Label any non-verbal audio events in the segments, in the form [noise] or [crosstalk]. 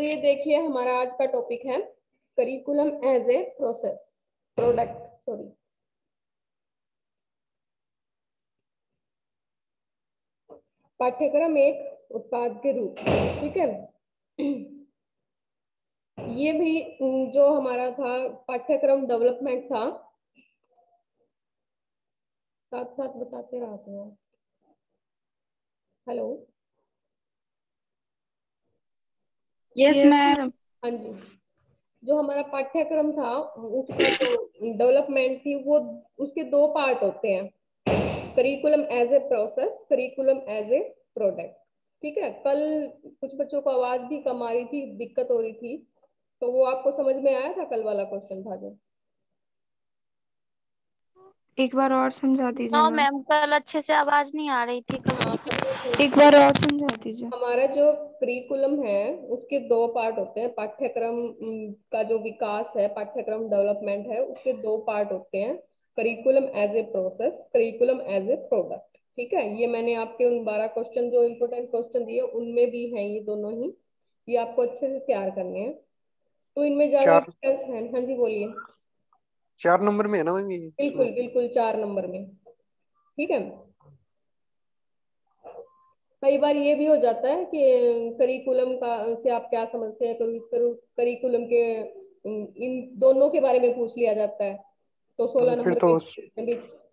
तो ये देखिए हमारा आज का टॉपिक है curriculum as a process product sorry पाठ्यक्रम एक उत्पाद के रूप, ठीक है? ये भी, जो हमारा था, पाठ्यक्रम डेवलपमेंट था। साथ साथ बताते रहते हैं। हेलो यस मैम हाँ जी। जो हमारा पाठ्यक्रम था उसका जो डेवलपमेंट थी वो उसके दो पार्ट होते हैं। Curriculum as a process curriculum as a product ठीक है? कल कुछ बच्चों को आवाज़ भी कम आ रही थी दिक्कत हो रही थी तो वो आपको समझ में आया था कल वाला क्वेश्चन था जो? एक बार और समझा दीजिए हाँ मैम कल अच्छे से आवाज़ नहीं आ रही थी कल एक बार और समझा दीजिए। हमारा जो करिकुलम है उसके दो पार्ट होते हैं। पाठ्यक्रम का जो विकास है पाठ्यक्रम डेवलपमेंट है उसके दो पार्ट होते हैं। Curriculum as a process curriculum as a product ठीक है? ये मैंने आपके उन बारह क्वेश्चन जो इम्पोर्टेंट क्वेश्चन दिए उनमें भी है ये दोनों ही। ये आपको अच्छे से तैयार करने हैं। तो इनमें ज़्यादा डिफरेंस है। हाँ जी बोलिए। चार नंबर में है ना मैम बिल्कुल बिल्कुल चार नंबर में। ठीक है? कई बार ये भी हो जाता है कि करिकुलम का से आप क्या समझते हैं करिकुलम के इन दोनों के बारे में पूछ लिया जाता है। तो सोलह नंबर तो...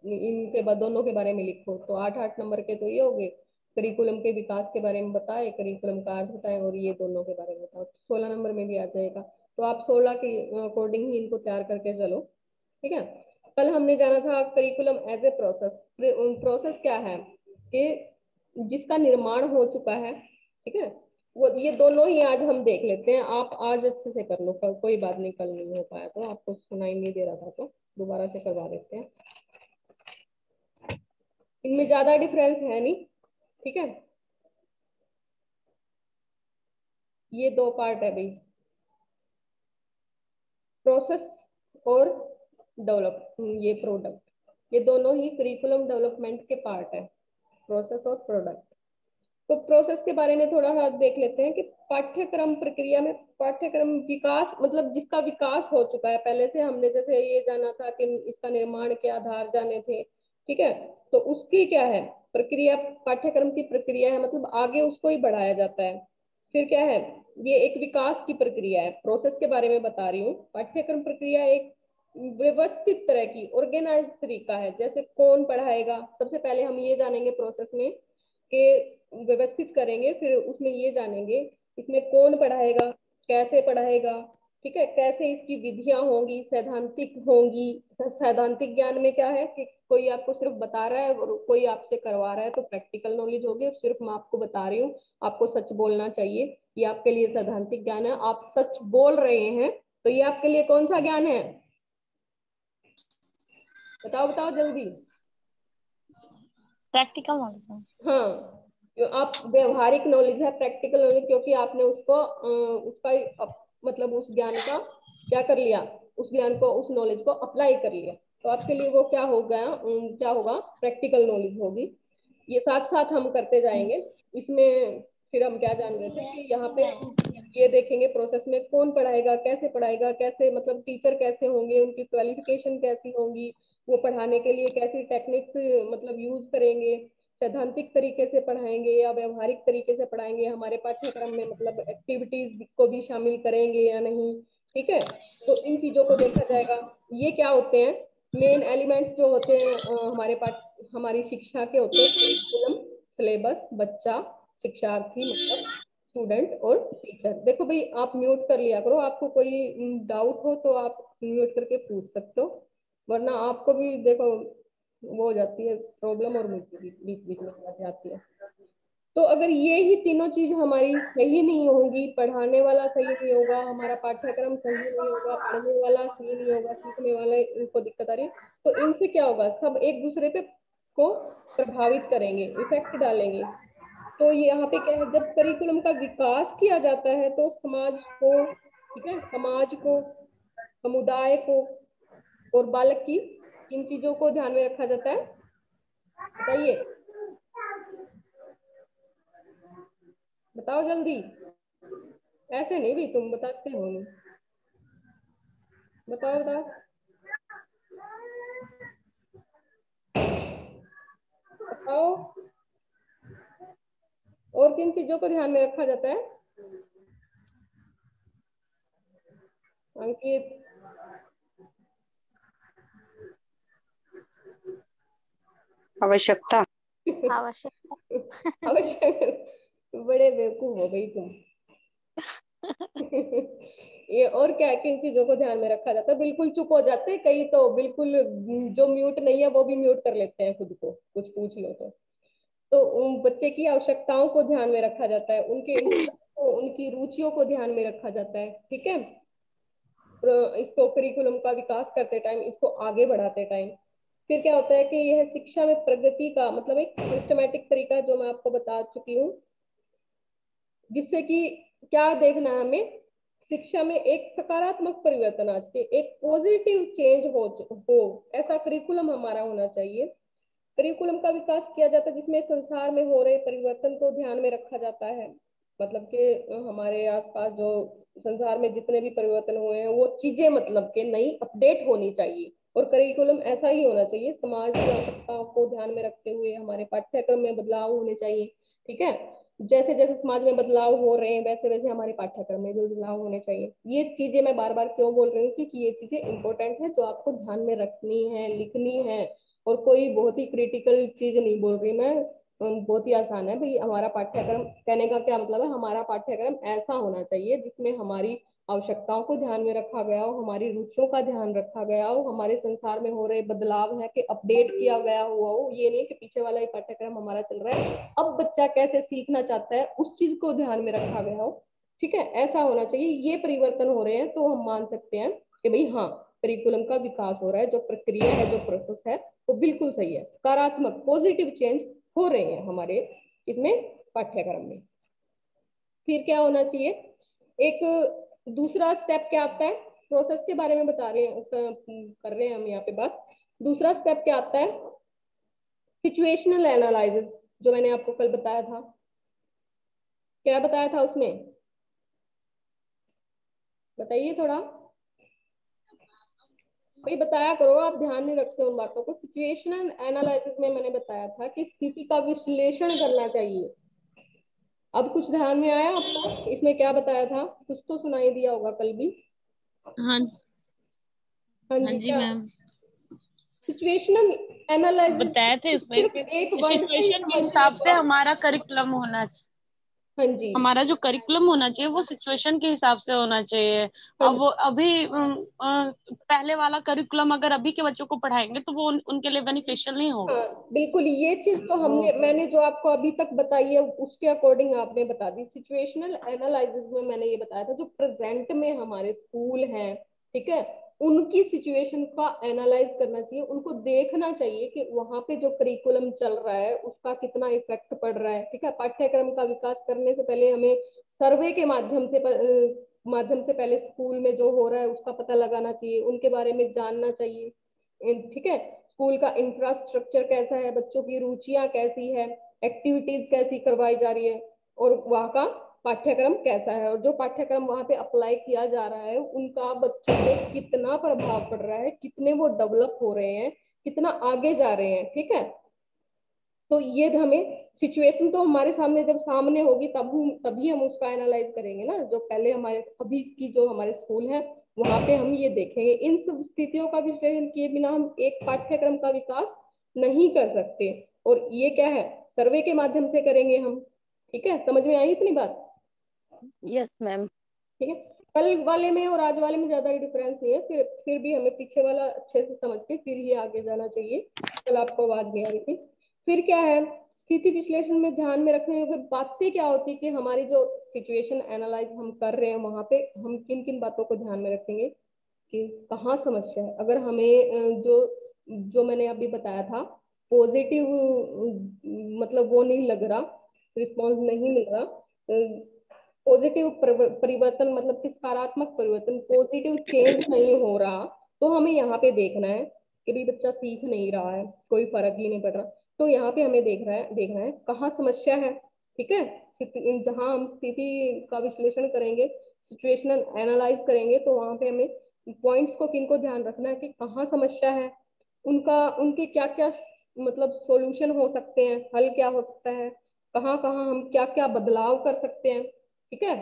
इनके बाद दोनों के बारे में लिखो। तो आठ आठ नंबर के तो ये हो गए। करिकुलम के विकास के बारे में बताए करिकुलम का अर्थ बताए और ये दोनों के बारे में बताओ। सोलह नंबर में भी आ जाएगा। तो आप सोलह के अकॉर्डिंग ही इनको तैयार करके चलो। ठीक है? कल हमने जाना था curriculum as a process process क्या है? कि जिसका निर्माण हो चुका है, ठीक है? वो ये दोनों ही आज हम देख लेते हैं। आप आज अच्छे से कर लो। कल कोई बात नहीं, कल नहीं हो पाया तो आपको सुनाई नहीं दे रहा था तो दोबारा से करवा देते हैं। इनमें ज़्यादा डिफरेंस है नहीं, ठीक है? ये दो पार्ट है भाई। प्रोसेस और डेवलप ये प्रोडक्ट ये दोनों ही करिकुलम डेवलपमेंट के पार्ट है प्रोसेस और प्रोडक्ट तो प्रोसेस के बारे में थोड़ा सा देख लेते हैं कि पाठ्यक्रम प्रक्रिया में, पाठ्यक्रम विकास मतलब जिसका विकास हो चुका है, पहले से हमने जैसे ये जाना था कि इसका निर्माण के आधार जाने थे, ठीक है? तो उसकी क्या है? प्रक्रिया, पाठ्यक्रम की प्रक्रिया है मतलब आगे उसको ही बढ़ाया जाता है। फिर क्या है? ये एक विकास की प्रक्रिया है। प्रोसेस के बारे में बता रही हूँ। पाठ्यक्रम प्रक्रिया एक व्यवस्थित तरह की ऑर्गेनाइज तरीका है। जैसे कौन पढ़ाएगा? सबसे पहले हम ये जानेंगे प्रोसेस में कि व्यवस्थित करेंगे, फिर उसमें ये जानेंगे इसमें कौन पढ़ाएगा, कैसे पढ़ाएगा, ठीक है? कैसे इसकी विधियाँ होंगी, सैद्धांतिक होंगी, सैद्धांतिक ज्ञान में क्या है कि कोई आपको सिर्फ़ बता रहा है और कोई आपसे करवा रहा है तो प्रैक्टिकल नॉलेज होगी और सिर्फ़ मैं आपको बता रही हूँ, आपको सच बोलना चाहिए, ये आपके लिए सैद्धांतिक ज्ञान है। आप सच बोल रहे हैं तो ये आपके लिए कौन सा ज्ञान है? बताओ बताओ जल्दी। प्रैक्टिकल नॉलेज हाँ आप व्यवहारिक नॉलेज है प्रैक्टिकल नॉलेज क्योंकि आपने उसको उसका मतलब उस ज्ञान का क्या कर लिया? उस ज्ञान को उस नॉलेज को अप्लाई कर लिया। तो आपके लिए वो क्या हो गया क्या होगा? प्रैक्टिकल नॉलेज होगी। ये साथ साथ हम करते जाएँगे। इसमें फिर हम क्या जान रहे थे कि यहाँ पे ये देखेंगे प्रोसेस में कौन पढ़ाएगा कैसे पढ़ाएगा कैसे मतलब टीचर कैसे होंगे उनकी क्वालिफिकेशन कैसी होंगी वो पढ़ाने के लिए कैसी टेक्निक्स मतलब यूज़ करेंगे, सैद्धांतिक तरीके से पढ़ाएँगे या व्यवहारिक तरीके से पढ़ाएँगे, हमारे पाठ्यक्रम में मतलब एक्टिविटीज़ को भी शामिल करेंगे या नहीं, ठीक है? तो इन चीज़ों को देखा जाएगा। ये क्या होते हैं? मेन एलिमेंट्स जो होते हैं हमारे पाठ, हमारी शिक्षा के होते हैं सिलेबस बच्चा, शिक्षार्थी मतलब स्टूडेंट और टीचर देखो भाई, आप म्यूट कर लिया करो। आपको कोई डाउट हो तो आप म्यूट करके पूछ सकते हो। वरना आपको भी देखो, वो हो जाती है प्रॉब्लम और बीच बीच में जाती है। तो अगर ये ही तीनों चीज़ हमारी सही नहीं होंगी, पढ़ाने वाला सही नहीं होगा, हमारा पाठ्यक्रम सही नहीं होगा, पढ़ने वाला सही नहीं होगा, सीखने वाला इनको दिक्कत आ रही तो इनसे क्या होगा? सब एक दूसरे पे को प्रभावित करेंगे इफ़ेक्ट डालेंगे। तो यहाँ पे क्या है, जब करिकुलम का विकास किया जाता है तो समाज को, ठीक है, समाज को, समुदाय को और बालक की किन चीज़ों को ध्यान में रखा जाता है? बताइए। बताओ जल्दी। ऐसे नहीं भी तुम बताते हो। बताओ बताओ बताओ। और किन चीज़ों को ध्यान में रखा जाता है? अंकित। आवश्यकता। आवश्यक आवश्यक बड़े बेवकूफ़ हो गई तुम। ये और क्या किन चीज़ों को ध्यान में रखा जाता है? बिल्कुल चुप हो जाते हैं कई तो। बिल्कुल जो म्यूट नहीं है वो भी म्यूट कर लेते हैं खुद को। कुछ पूछ लो तो। तो उन बच्चे की आवश्यकताओं को ध्यान में रखा जाता है। उनके को उनकी रुचियों को ध्यान में रखा जाता है। ठीक है? इसको करिकुलम का विकास करते टाइम इसको आगे बढ़ाते टाइम फिर क्या होता है कि यह शिक्षा में प्रगति का मतलब एक सिस्टमेटिक तरीका जो मैं आपको बता चुकी हूँ, जिससे कि क्या देखना है हमें, शिक्षा में एक सकारात्मक परिवर्तन आज के, एक पॉजिटिव चेंज हो हो, ऐसा करिकुलम हमारा होना चाहिए। करिकुलम का विकास किया जाता है जिसमें संसार में हो रहे परिवर्तन को ध्यान में रखा जाता है। मतलब कि हमारे आसपास जो संसार में जितने भी परिवर्तन हुए हैं, वो चीज़ें मतलब के नई अपडेट होनी चाहिए। और करिकुलम ऐसा ही होना चाहिए। समाज की आवश्यकताओं को ध्यान में रखते हुए हमारे पाठ्यक्रम में बदलाव होने चाहिए। ठीक है? जैसे जैसे समाज में बदलाव हो रहे हैं, वैसे वैसे हमारे पाठ्यक्रम में भी बदलाव होने चाहिए। ये चीज़ें मैं बार बार क्यों बोल रही हूँ क्योंकि ये चीज़ें इंपॉर्टेंट है, जो आपको ध्यान में रखनी है, लिखनी है। और कोई बहुत ही क्रिटिकल चीज़ नहीं बोल रही मैं। बहुत ही आसान है। भाई हमारा पाठ्यक्रम कहने का क्या मतलब है? हमारा पाठ्यक्रम ऐसा होना चाहिए जिसमें हमारी आवश्यकताओं को ध्यान में रखा गया हो हमारी रुचियों का ध्यान रखा गया हो हमारे संसार में हो रहे बदलाव है कि अपडेट किया गया हुआ हो। ये नहीं कि पीछे वाला ही पाठ्यक्रम हमारा चल रहा है। अब बच्चा कैसे सीखना चाहता है उस चीज़ को ध्यान में रखा गया हो। ठीक है? ऐसा होना चाहिए। ये परिवर्तन हो रहे हैं तो हम मान सकते हैं कि भाई हाँ करिकुलम का विकास हो रहा है। जो प्रक्रिया है जो प्रोसेस है वो बिल्कुल सही है। सकारात्मक पॉजिटिव चेंज हो रहे हैं हमारे इसमें पाठ्यक्रम में। फिर क्या होना चाहिए? एक दूसरा स्टेप क्या आता है? प्रोसेस के बारे में बता रहे हैं कर रहे हैं हम यहाँ पे बात। दूसरा स्टेप क्या आता है? सिचुएशनल एनालिसिस जो मैंने आपको कल बताया था। क्या बताया था उसमें? बताइए थोड़ा। भाई बताया करो आप ध्यान नहीं रखते उन बातों को। सिचुएशनल एनालिसिस में मैंने बताया था कि स्थिति का विश्लेषण करना चाहिए। अब कुछ ध्यान में आया आपको? इसमें क्या बताया था? कुछ तो सुनाई दिया होगा कल भी। हाँ। हाँ हाँ जी जी मैम। सिचुएशनल एनालिसिस बताया थे इसमें सिर्फ़ एक के हिसाब से हमारा करिकुलम होना चाहिए। हाँ जी। हमारा जो करिकुलम होना चाहिए वो सिचुएशन के हिसाब से होना चाहिए। हाँ अब वो अभी पहले वाला करिकुलम अगर अभी के बच्चों को पढ़ाएँगे तो वो उन, उनके लिए बेनिफिशियल नहीं होगा। हाँ बिल्कुल ये चीज़ तो हमने मैंने जो आपको अभी तक बताई है उसके अकॉर्डिंग आपने बता दी। सिचुएशनल एनालिसिस में मैंने ये बताया था जो प्रेजेंट में हमारे स्कूल हैं ठीक है? उनकी सिचुएशन का एनालाइज करना चाहिए, उनको देखना चाहिए कि वहाँ पे जो करिकुलम चल रहा है, उसका कितना इफ़ेक्ट पड़ रहा है, ठीक है? पाठ्यक्रम का विकास करने से पहले हमें सर्वे के माध्यम से माध्यम से पहले स्कूल में जो हो रहा है, उसका पता लगाना चाहिए, उनके बारे में जानना चाहिए ठीक है? स्कूल का इंफ्रास्ट्रक्चर कैसा है, बच्चों की रुचियाँ कैसी है एक्टिविटीज़ कैसी करवाई जा रही है, और वहाँ का पाठ्यक्रम कैसा है और जो पाठ्यक्रम वहाँ पे अप्लाई किया जा रहा है, उनका बच्चों पे कितना प्रभाव पड़ रहा है, कितने वो डेवलप हो रहे हैं, कितना आगे जा रहे हैं, ठीक है? तो ये हमें सिचुएशन तो हमारे सामने जब सामने होगी तब हम तभी हम उसका एनालाइज करेंगे ना, जो पहले हमारे, अभी की जो हमारे स्कूल है, वहाँ पे हम ये देखेंगे। इन सब स्थितियों का विश्लेषण किए बिना हम एक पाठ्यक्रम का विकास नहीं कर सकते। और ये क्या है? सर्वे के माध्यम से करेंगे हम, ठीक है? समझ में आई इतनी बात? यस मैम ठीक है। कल वाले में और आज वाले में ज़्यादा डिफरेंस नहीं है। फिर फिर भी हमें पीछे वाला अच्छे से समझ के फिर ही आगे जाना चाहिए। कल आपको आवाज़ नहीं आ रही थी। फिर क्या है? स्थिति विश्लेषण में ध्यान में रखने की बातें क्या होती है कि हमारी जो सिचुएशन एनालाइज हम कर रहे हैं वहाँ पे, हम किन किन बातों को ध्यान में रखेंगे कि कहाँ समस्या है? अगर हमें जो जो मैंने अभी बताया था पॉजिटिव मतलब वो नहीं लग रहा रिस्पॉन्स नहीं मिल रहा पॉजिटिव परिवर्तन मतलब कि सकारात्मक परिवर्तन पॉजिटिव चेंज नहीं हो रहा तो हमें यहाँ पे देखना है कि भाई बच्चा सीख नहीं रहा है, कोई फ़र्क ही नहीं पड़ रहा। तो यहाँ पे हमें देख रहा है, देखना है कहाँ समस्या है, ठीक है? जहाँ हम स्थिति का विश्लेषण करेंगे सिचुएशन एनालाइज करेंगे तो वहाँ पे हमें पॉइंट्स को किन को ध्यान रखना है कि कहाँ समस्या है, उनका, उनके क्या क्या मतलब सॉल्यूशन हो सकते हैं, हल क्या हो सकता है कहाँ कहाँ हम क्या क्या बदलाव कर सकते हैं ठीक है?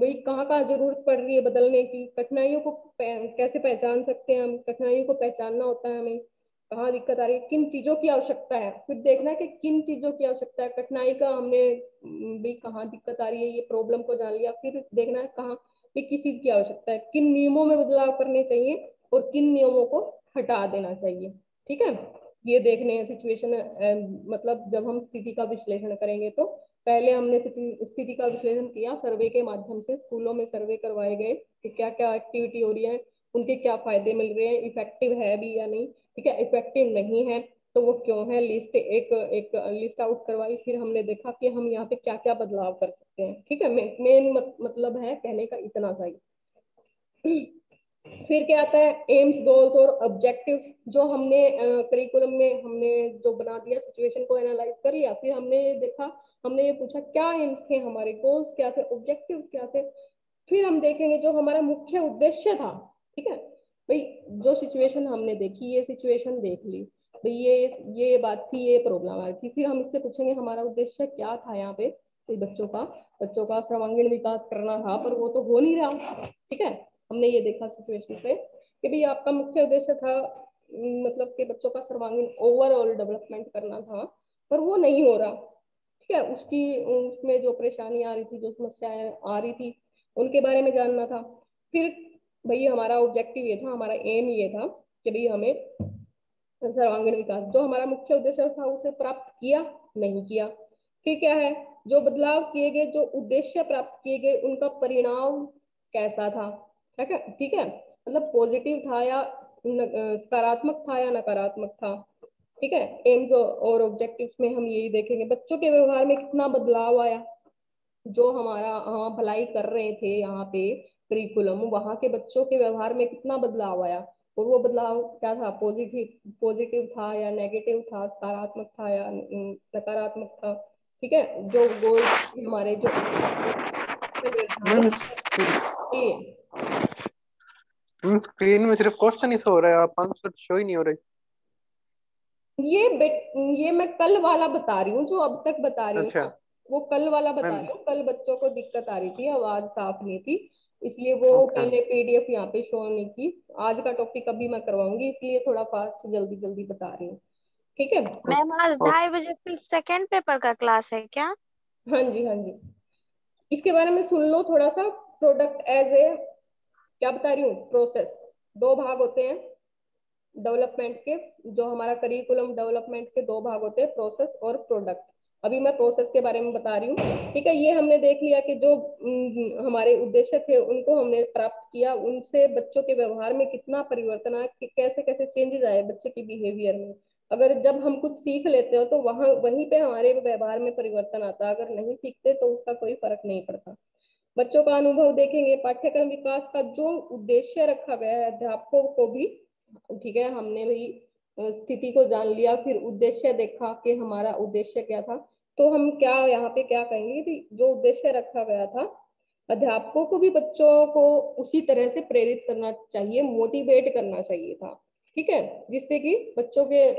भाई कहाँ कहाँ ज़रूरत पड़ रही है बदलने की? कठिनाइयों को कैसे पहचान सकते हैं हम? कठिनाइयों को पहचानना होता है हमें। कहाँ दिक्कत आ रही है? किन चीज़ों की आवश्यकता है? फिर देखना कि किन चीज़ों की आवश्यकता है। कठिनाई का हमने भी कहाँ दिक्कत आ रही है? ये प्रॉब्लम को जान लिया। फिर देखना कहाँ भी किस चीज़ की आवश्यकता है? किन नियमों में बदलाव करने चाहिए और किन नियमों को हटा देना चाहिए? ठीक है? ये देखने सिचुएशन मतलब जब हम स्थिति का विश्लेषण करेंगे तो पहले हमने स्थिति का विश्लेषण किया सर्वे के माध्यम से, स्कूलों में सर्वे करवाए गए कि क्या क्या एक्टिविटी हो रही है, उनके क्या फ़ायदे मिल रहे हैं इफ़ेक्टिव है भी या नहीं, ठीक है? इफ़ेक्टिव नहीं है तो वो क्यों है? लिस्ट एक एक लिस्ट आउट करवाई, फिर हमने देखा कि हम यहाँ पे क्या क्या बदलाव कर सकते हैं, ठीक है? मेन मतलब है कहने का इतना सा ही। फिर क्या आता है? एम्स गोल्स और ऑब्जेक्टिव्स जो हमने करिकुलम में हमने जो बना दिया सिचुएशन को एनालाइज कर लिया, फिर हमने ये देखा, हमने ये पूछा, क्या एम्स थे हमारे? गोल्स क्या थे? ऑब्जेक्टिव्स क्या थे? फिर हम देखेंगे जो हमारा मुख्य उद्देश्य था, ठीक है? भाई, जो सिचुएशन हमने देखी, ये सिचुएशन देख ली। भाई, ये ये बात थी, ये प्रॉब्लम आ रही थी। फिर हम इससे पूछेंगे, हमारा उद्देश्य क्या था यहाँ पे? बच्चों का बच्चों का सर्वांगीण विकास करना था, पर वो तो हो नहीं रहा, ठीक है? हमने ये देखा सिचुएशन से कि भाई आपका मुख्य उद्देश्य था मतलब कि बच्चों का सर्वांगीण ओवरऑल डेवलपमेंट करना था, पर वो नहीं हो रहा। ठीक है, उसकी, उसमें जो परेशानी आ रही थी, जो समस्याएँ आ रही थी, उनके बारे में जानना था। फिर भाई हमारा ऑब्जेक्टिव ये था, हमारा एम ये था कि भाई हमें सर्वांगीण विकास, जो हमारा मुख्य उद्देश्य था उसे प्राप्त किया, नहीं किया। फिर क्या है, जो बदलाव किए गए, जो उद्देश्य प्राप्त किए गए, उनका परिणाम कैसा था? ठीक है ठीक है। मतलब पॉजिटिव था या सकारात्मक था या नकारात्मक था? ठीक है। एम्स और ऑब्जेक्टिव्स में हम यही देखेंगे। बच्चों के व्यवहार में कितना बदलाव आया? जो हमारा हम भलाई कर रहे थे यहाँ पे करिकुलम वहाँ के बच्चों के व्यवहार में कितना बदलाव आया? और वो बदलाव क्या था? पॉजिटिव पॉजिटिव था या नेगेटिव था? सकारात्मक था या नकारात्मक था? ठीक है। जो गोल हमारे जो स्क्रीन में सिर्फ़ क्वेश्चन ही शो हो रहा है आप आंसर शो ही नहीं हो रहे। ये बेट ये मैं कल वाला बता रही हूँ जो अब तक बता रही हूँ अच्छा। वो कल वाला बता रही हूँ कल बच्चों को दिक्कत आ रही थी आवाज़ साफ़ नहीं थी इसलिए वो मैंने पीडीएफ यहाँ पे शो नहीं की। आज का टॉपिक अभी मैं करवाऊँगी इसलिए थोड़ा फास्ट जल्दी जल्दी बता रही हूँ। ठीक है? मैम आज ढाई बजे फिर सेकेंड पेपर का क्लास है क्या? हाँ जी हाँ जी। इसके बारे में सुन लो थोड़ा सा प्रोडक्ट एज ए क्या बता रही हूँ? प्रोसेस दो भाग होते हैं डेवलपमेंट के, जो हमारा करिकुलम डेवलपमेंट के दो भाग होते हैं प्रोसेस और प्रोडक्ट अभी मैं प्रोसेस के बारे में बता रही हूँ। ठीक है, ये हमने देख लिया कि जो हमारे उद्देश्य थे, उनको हमने प्राप्त किया, उनसे बच्चों के व्यवहार में कितना परिवर्तन आया, कि कैसे कैसे चेंजेस आए बच्चे के बिहेवियर में। अगर जब हम कुछ सीख लेते हो तो वहाँ, वहीं पे हमारे व्यवहार में परिवर्तन आता अगर नहीं सीखते तो उसका कोई फ़र्क नहीं पड़ता। बच्चों का अनुभव देखेंगे, पाठ्यक्रम विकास का जो उद्देश्य रखा गया है अध्यापकों को भी, ठीक है, हमने भी स्थिति को जान लिया, फिर उद्देश्य देखा कि हमारा उद्देश्य क्या था। तो हम क्या, यहाँ पे क्या कहेंगे कि जो उद्देश्य रखा गया था, अध्यापकों को भी बच्चों को उसी तरह से प्रेरित करना चाहिए, मोटिवेट करना चाहिए था, ठीक है, जिससे कि बच्चों के,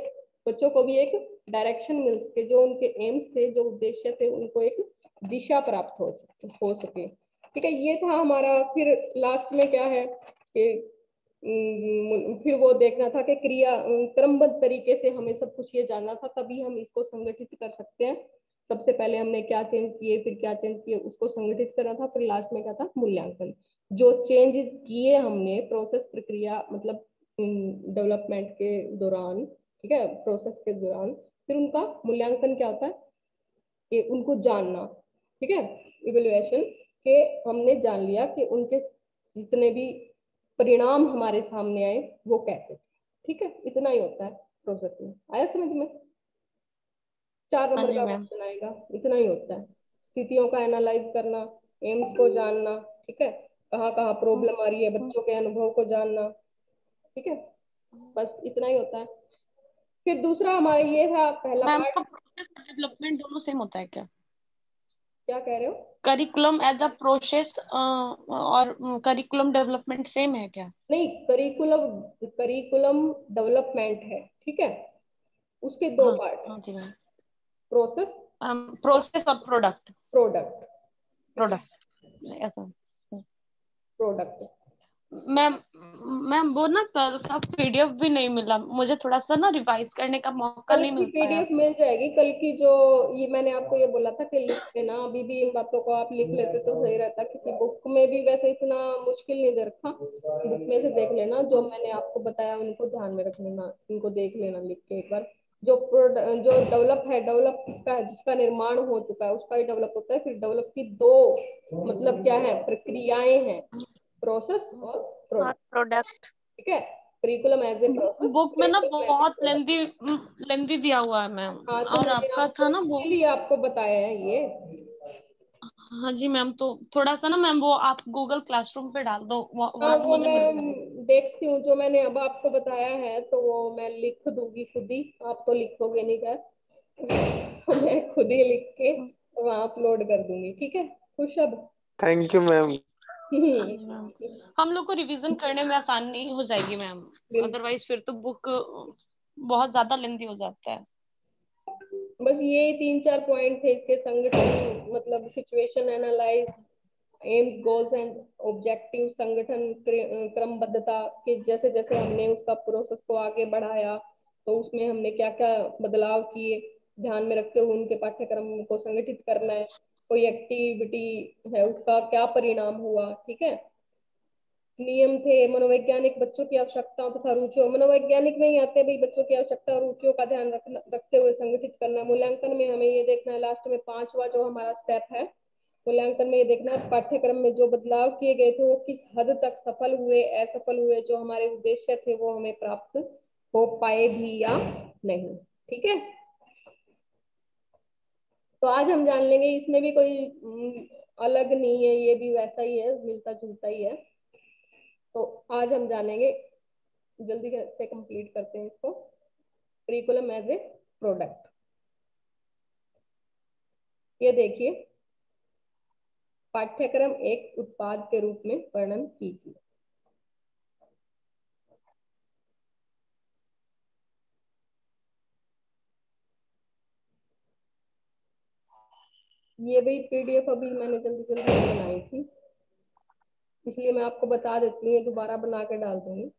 बच्चों को भी एक डायरेक्शन मिल सके, जो उनके एम्स थे, जो उद्देश्य थे, उनको एक दिशा प्राप्त हो हो सके। ठीक है, ये था हमारा, फिर लास्ट में क्या है कि फिर वो देखना था कि क्रिया क्रमबद्ध तरीके से हमें सब कुछ ये जानना था, तभी हम इसको संगठित कर सकते हैं। सबसे पहले हमने क्या चेंज किए, फिर क्या चेंज किए, उसको संगठित करना था, फिर लास्ट में क्या था? मूल्यांकन। जो चेंजेस किए हमने प्रोसेस प्रक्रिया मतलब डेवलपमेंट के दौरान, ठीक है प्रोसेस के दौरान, फिर उनका मूल्यांकन क्या होता है? कि उनको जानना। ठीक है? इवेल्युएशन के हमने जान लिया कि उनके जितने भी परिणाम हमारे सामने आए वो कैसे ठीक है? इतना ही होता है प्रोसेस में। आया समझ में? चार हाँ नंबर का क्वेश्चन आएगा। इतना ही होता है। स्थितियों का एनालाइज करना एम्स को जानना ठीक है? कहाँ कहाँ प्रॉब्लम आ रही है बच्चों के अनुभव को जानना ठीक है? बस इतना ही होता है। फिर दूसरा हमारा ये था पहला डेवलपमेंट दोनों सेम होता है क्या? क्या कह रहे हो? करिकुलम एज अ प्रोसेस और करिकुलम डेवलपमेंट सेम है क्या? नहीं करिकुलम करिकुलम डेवलपमेंट है ठीक है? उसके दो हाँ, पार्ट हाँ। जी मैम। प्रोसेस प्रोसेस और प्रोडक्ट प्रोडक्ट प्रोडक्ट ऐसा। प्रोडक्ट मैम मैम वो ना कल का पीडीएफ भी नहीं मिला। मुझे थोड़ा सा ना रिवाइज करने का मौका नहीं की मिल पीडीएफ मिल जाएगी। कल की जो ये मैंने आपको ये बोला था कि लिख लेना। अभी भी इन बातों को आप लिख लेते तो सही रहता क्योंकि बुक में भी वैसे इतना मुश्किल नहीं दे रखा। बुक में से देख लेना। जो मैंने आपको बताया उनको ध्यान में रख लेना। इनको देख लेना लिख के एक बार। जो जो डेवलप है डेवलप किसका है जिसका निर्माण हो चुका है उसका ही डेवलप होता है। फिर डेवलप की दो मतलब क्या है? प्रक्रियाएँ हैं। प्रोसेस और प्रोडक्ट ठीक है? Curriculum as a process book में ना बहुत लेंदी लेंदी दिया हुआ है मैम हाँ तो और आपका था ना वो? इसलिए आपको बताया है ये। हाँ जी मैम तो थोड़ा सा ना मैम वो आप गूगल क्लासरूम पे डाल दो वहाँ हाँ वो मैं देखती हूँ जो मैंने अब आपको बताया है तो वो मैं लिख दूँगी खुद ही। आप तो लिखोगे नहीं क्या तो [laughs] मैं खुद ही लिख के वहाँ अपलोड कर दूँगी ठीक है? खुश अब। थैंक यू मैम हम लोग को रिवीजन करने में आसानी हो जाएगी मैम। अदरवाइज़ फिर तो बुक बहुत ज़्यादा लेंदी हो जाता है। बस ये तीन चार पॉइंट थे इसके संगठन मतलब situation analyse aims goals and objective संगठन क्रमबद्धता के जैसे जैसे हमने उसका प्रोसेस को आगे बढ़ाया तो उसमें हमने क्या क्या बदलाव किए ध्यान में रखते हुए उनके पाठ्यक्रम को संगठित करना है। कोई एक्टिविटी है, उसका क्या परिणाम हुआ, ठीक है? नियम थे, मनोवैज्ञानिक बच्चों की आवश्यकताओं तथा रुचियों, मनोवैज्ञानिक में ही आते हैं भाई, बच्चों की आवश्यकता और रुचियों का ध्यान रखना, रखते हुए संगठित करना, मूल्यांकन में हमें ये देखना है लास्ट में पांचवा जो हमारा स्टेप है, मूल्यांकन में ये देखना है, पाठ्यक्रम में जो बदलाव किए गए थे, वो किस हद तक सफल हुए, असफल हुए, जो हमारे उद्देश्य थे, वो हमें प्राप्त हो पाए भी या नहीं, ठीक है? तो आज हम जान लेंगे, इसमें भी कोई अलग नहीं है, ये भी वैसा ही है, मिलता जुलता ही है। तो आज हम जानेंगे, जल्दी से कंप्लीट करते हैं इसको। करिकुलम एज ए प्रोडक्ट ये देखिए, पाठ्यक्रम एक उत्पाद के रूप में वर्णन कीजिए। ये भी पीडीएफ अभी मैंने जल्दी जल्दी बनाई थी। इसलिए मैं आपको बता देती हूँ, ये दोबारा बना के डाल दूँगी।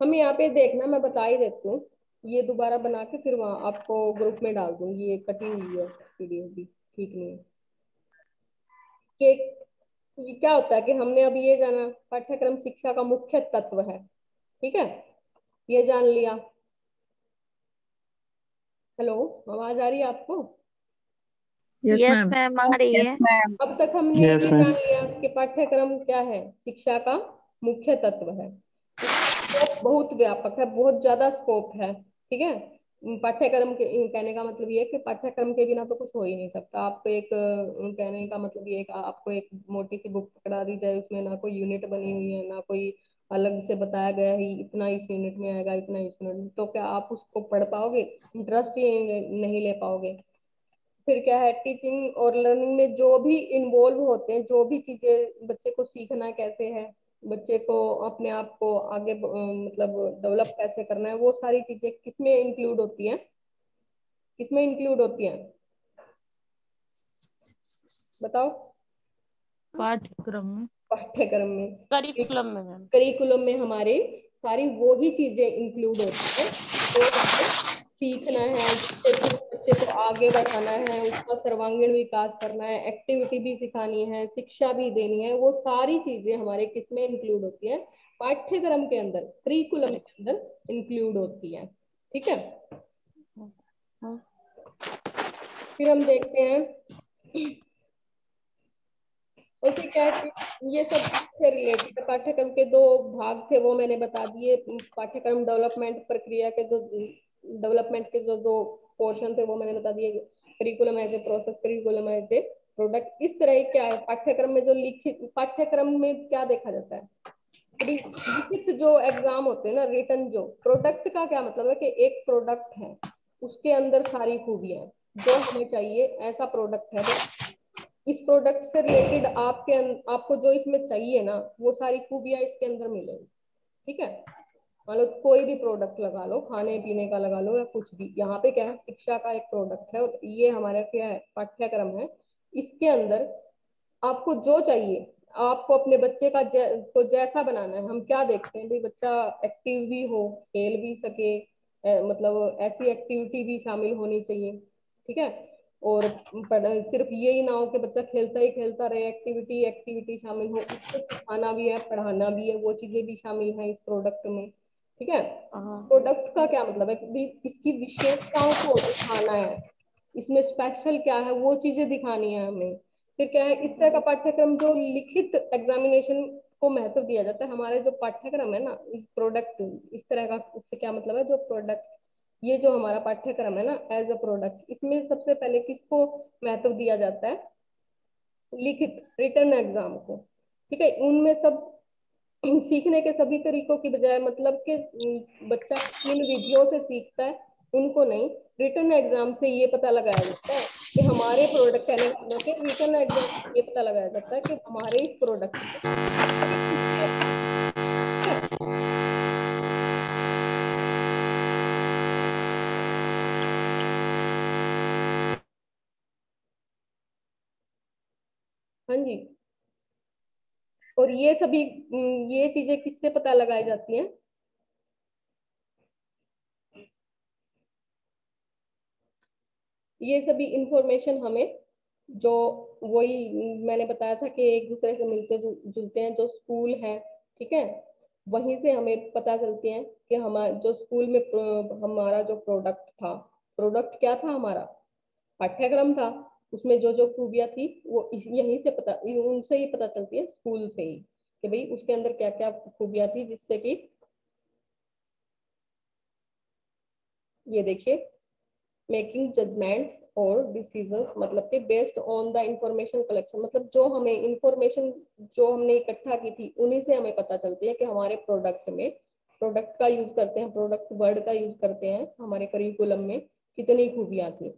हम यहाँ पे देखना, मैं बता ही देती हूँ। ये दोबारा बना के फिर वहाँ आपको ग्रुप में डाल दूँगी। ये कटी हुई है पीडीएफ भी, ठीक नहीं है। ये क्या होता है कि हमने अभी ये जाना, पाठ्यक्रम शिक्षा का मुख्य तत्व है, ठीक है? ये जान लिया। हेलो, आवाज़ आ रही है आपको? यस मैम आ रही है। अब तक हमने ये जान लिया कि पाठ्यक्रम क्या है। शिक्षा का मुख्य तत्व है। स्कोप बहुत व्यापक है बहुत ज़्यादा स्कोप है ठीक है? पाठ्यक्रम के कहने का मतलब ये है कि पाठ्यक्रम के बिना तो कुछ हो ही नहीं सकता। आपको एक कहने का मतलब ये है आपको एक मोटी सी बुक पकड़ा दी जाए उसमें ना कोई यूनिट बनी हुई है ना कोई अलग से बताया गया है इतना इस यूनिट में आएगा इतना इस यूनिट में। तो क्या आप उसको पढ़ पाओगे? इंटरेस्ट ही नहीं ले पाओगे। फिर क्या है टीचिंग और लर्निंग में जो भी इन्वॉल्व होते हैं जो भी चीज़ें बच्चे को सीखना कैसे है बच्चे को अपने आप को आगे मतलब डेवलप कैसे करना है वो सारी चीज़ें किसमें इंक्लूड होती हैं? किसमें इंक्लूड होती हैं? बताओ। पाठ्यक्रम में। पाठ्यक्रम में। करिकुलम में करिकुलम में हमारे सारी वो ही चीज़ें इंक्लूड होती है तो सीखना है बच्चे को आगे बढ़ाना है, उसका सर्वांगीण विकास करना है एक्टिविटी भी सिखानी है, शिक्षा भी देनी है, वो सारी चीज़ें हमारे किसमें इंक्लूड होती है? पाठ्यक्रम के अंदर करिकुलम के अंदर इंक्लूड होती है, ठीक है? फिर हम देखते हैं, उसी क्या ये सबसे रिलेटेड पाठ्यक्रम के दो भाग थे, वो मैंने बता दिए, पाठ्यक्रम डेवलपमेंट प्रक्रिया के दो डेवलपमेंट के जो दो पोर्शन थे, वो मैंने बता दिए curriculum as a process curriculum as a product इस तरह क्या है, पाठ्यक्रम में जो लिखित, पाठ्यक्रम में क्या देखा जाता है? लिखित जो एग्ज़ाम होते हैं ना रिटर्न जो प्रोडक्ट का क्या मतलब है कि एक प्रोडक्ट है, उसके अंदर सारी खूबियाँ जो हमें चाहिए, ऐसा प्रोडक्ट है। तो इस प्रोडक्ट से रिलेटेड आपके आपको जो इसमें चाहिए ना, वो सारी खूबियाँ इसके अंदर मिलेंगी। ठीक है? मतलब कोई भी प्रोडक्ट लगा लो खाने पीने का लगा लो या कुछ भी यहाँ पे क्या है शिक्षा का एक प्रोडक्ट है और ये हमारा क्या है पाठ्यक्रम है। इसके अंदर आपको जो चाहिए आपको अपने बच्चे का जै, को जैसा बनाना है हम क्या देखते हैं भाई बच्चा एक्टिव भी हो खेल भी सके मतलब ऐसी एक्टिविटी भी शामिल होनी चाहिए ठीक है? और सिर्फ़ ये ही ना हो कि बच्चा खेलता ही खेलता रहे एक्टिविटी एक्टिविटी शामिल हो उसको सिखाना भी है पढ़ाना भी है वो चीज़ें भी शामिल हैं इस प्रोडक्ट में। ठीक है? प्रोडक्ट का क्या मतलब है? इसकी विशेषताओं को दिखाना है। इसमें स्पेशल क्या है? वो चीज़ें दिखानी है हमें। फिर क्या है? इस तरह का पाठ्यक्रम जो लिखित एग्जामिनेशन को महत्व दिया जाता है हमारे जो पाठ्यक्रम है ना इस प्रोडक्ट इस तरह का इससे क्या मतलब है? जो प्रोडक्ट ये जो हमारा पाठ्यक्रम है ना एज अ प्रोडक्ट इसमें सबसे पहले किसको महत्व दिया जाता है? लिखित रिटर्न एग्ज़ाम को। ठीक है? उनमें सब सीखने के सभी तरीकों की बजाय मतलब कि बच्चा किन विधियों से सीखता है, उनको नहीं रिटर्न एग्ज़ाम से ये पता लगाया जाता है कि हमारे प्रोडक्ट कहने के रिटर्न एग्ज़ाम ये पता लगाया जाता है कि हमारे इस प्रोडक्ट ये सभी ये चीज़ें किससे पता लगाई जाती हैं? ये सभी इंफॉर्मेशन हमें जो वही, मैंने बताया था कि एक दूसरे से मिलते जुलते हैं, जो स्कूल है, ठीक है? वहीं से हमें पता चलती है कि हमारा जो स्कूल में हमारा जो प्रोडक्ट था प्रोडक्ट क्या था हमारा? पाठ्यक्रम था। उसमें जो जो खूबियाँ थी, वो यहीं से पता उनसे ही पता चलती है, स्कूल से ही, कि भाई उसके अंदर क्या क्या खूबियाँ थी जिससे कि ये देखिए मेकिंग जजमेंट्स और डिसीजंस मतलब कि based on the information collection मतलब जो हमें इंफॉर्मेशन जो हमने इकट्ठा की थी, उन्हीं से हमें पता चलती है कि हमारे प्रोडक्ट में प्रोडक्ट का यूज़ करते हैं प्रोडक्ट वर्ड का यूज़ करते हैं, हमारे करिकुलम में कितनी खूबियाँ थी।